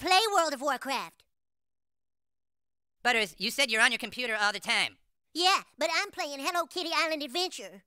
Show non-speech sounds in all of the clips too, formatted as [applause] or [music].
play World of Warcraft. Butters, you said you're on your computer all the time. Yeah, but I'm playing Hello Kitty Island Adventure.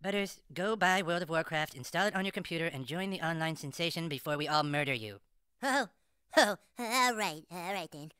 Butters, go buy World of Warcraft, install it on your computer, and join the online sensation before we all murder you. [laughs] Oh, oh, all right, all right then.